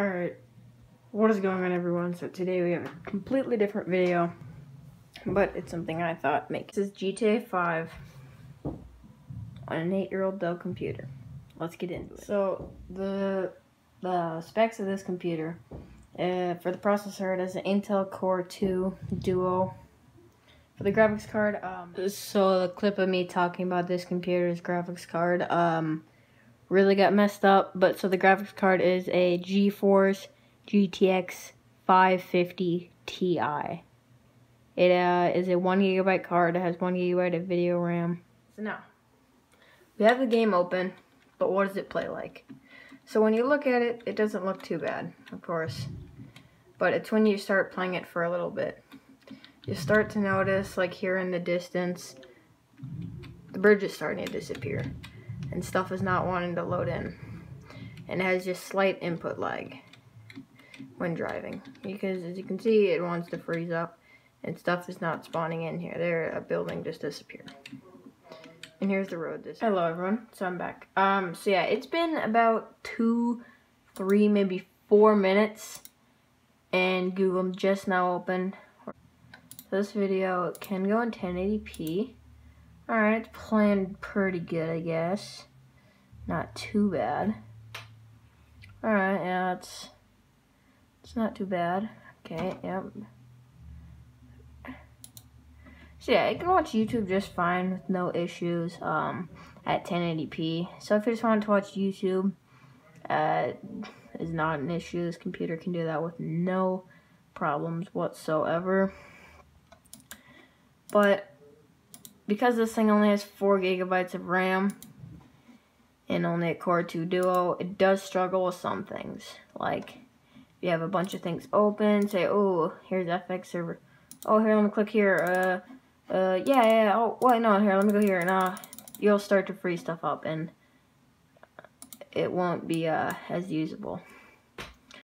Alright, what is going on everyone? So today we have a completely different video, but it's something I thought makes. This is GTA 5 on an 8-year-old Dell computer. Let's get into it. So, the, the specs of this computer, uh, for the processor it has an Intel Core 2 Duo. For the graphics card, um, so the clip of me talking about this computer's graphics card, um, really got messed up. But so the graphics card is a GeForce GTX 550 Ti. It uh, is a one gigabyte card. It has one gigabyte of video RAM. So now we have the game open, but what does it play like? So when you look at it, it doesn't look too bad, of course. But it's when you start playing it for a little bit. You start to notice, like here in the distance, the bridge is starting to disappear and stuff is not wanting to load in. And it has just slight input lag when driving. Because as you can see, it wants to freeze up and stuff is not spawning in here. There, a building just disappeared. And here's the road. This. Hello everyone, so I'm back. Um, so yeah, it's been about two, three, maybe four minutes, and Google just now opened. This video can go in 1080p. Alright, it's playing pretty good, I guess. Not too bad. Alright, yeah, it's, it's not too bad. Okay, yep. So yeah, you can watch YouTube just fine with no issues um, at 1080p. So if you just want to watch YouTube, uh, is not an issue. This computer can do that with no problems whatsoever. But because this thing only has 4 gigabytes of RAM and only a Core 2 Duo, it does struggle with some things. Like, if you have a bunch of things open, say, oh, here's FX server. Oh, here, let me click here. Uh, uh, yeah, yeah, oh, wait, no, here, let me go here. Nah, you'll start to free stuff up, and it won't be, uh, as usable.